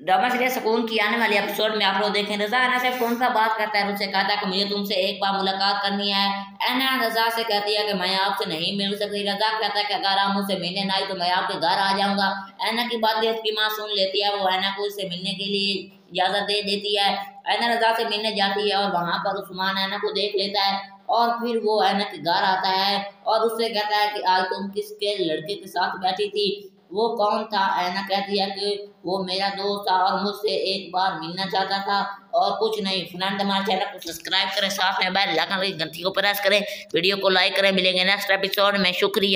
Drama serial सुकून की आने वाली एपिसोड में आप लोग देखें। रजा ऐना से कौन सा बात करता है? उससे कहता है कि मुझे तुमसे एक बार मुलाकात करनी है। ऐना रजा से कहती है कि मैं आपसे नहीं मिल सकती। रजा कहता है कि अगर आप मुझसे मिलने ना आई तो मैं आपके घर आ जाऊँगा। ऐना की बात उसकी माँ सुन लेती है। वो ऐना को उससे मिलने के लिए इजाज़त दे देती है। ऐना रजा से मिलने जाती है और वहाँ पर उस्मान ऐना को देख लेता है और फिर वो एना के घर आता है और उससे कहता है कि आज तुम किसके लड़के के साथ बैठी थी? वो कौन था? ऐना कह दिया कि वो मेरा दोस्त था और मुझसे एक बार मिलना चाहता था और कुछ नहीं। फ्रेंड हमारे चैनल को सब्सक्राइब करें, साथ में बैल लाकर घंटी को प्रेस करें। वीडियो को लाइक करें, मिलेंगे नेक्स्ट एपिसोड में। शुक्रिया।